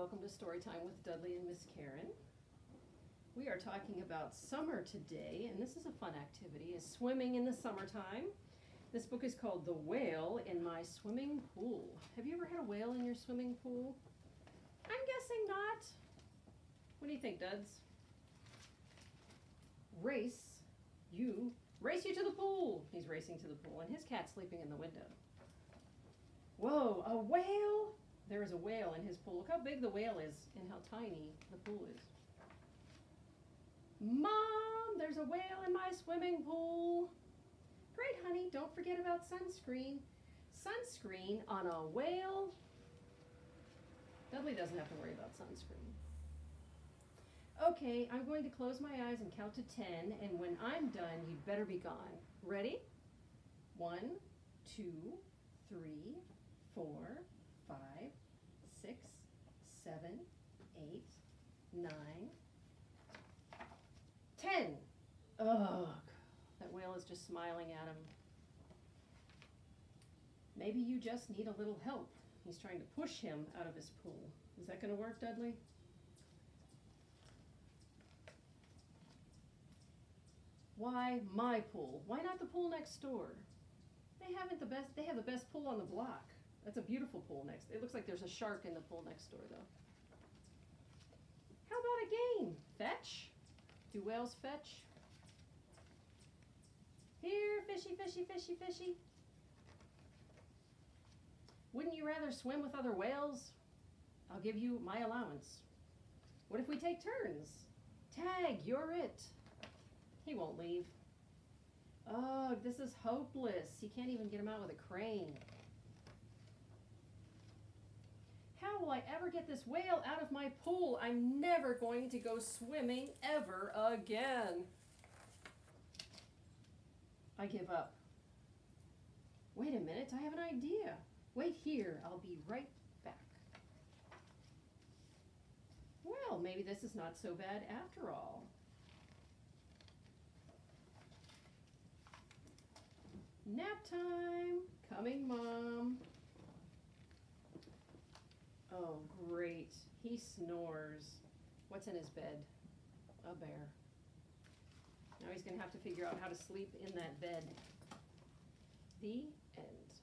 welcome to Storytime with Dudley and Miss Karen. We are talking about summer today, and this is a fun activity, is swimming in the summertime. This book is called The Whale in My Swimming Pool. Have you ever had a whale in your swimming pool? I'm guessing not. What do you think, Duds? Race, you, race you to the pool. He's racing to the pool, and his cat's sleeping in the window. Whoa, a whale? There is a whale in his pool. Look how big the whale is and how tiny the pool is. Mom, there's a whale in my swimming pool. Great, honey. Don't forget about sunscreen. Sunscreen on a whale. Dudley doesn't have to worry about sunscreen. Okay, I'm going to close my eyes and count to 10, and when I'm done, you'd better be gone. Ready? One, two, three, four, five, six, seven, eight, nine, ten. Ugh, that whale is just smiling at him. Maybe you just need a little help. He's trying to push him out of his pool. Is that going to work, Dudley? Why my pool? Why not the pool next door? They haven't the best, they have the best pool on the block. That's a beautiful pool next. It looks like there's a shark in the pool next door though. How about a game? Fetch? Do whales fetch? Here, fishy, fishy, fishy, fishy. Wouldn't you rather swim with other whales? I'll give you my allowance. What if we take turns? Tag, you're it. He won't leave. Oh, this is hopeless. He can't even get him out with a crane. How will I ever get this whale out of my pool? I'm never going to go swimming ever again. I give up. Wait a minute, I have an idea. Wait here, I'll be right back. Well, maybe this is not so bad after all. Nap time, coming mom. Oh, great. He snores. What's in his bed? A bear. Now he's going to have to figure out how to sleep in that bed. The end.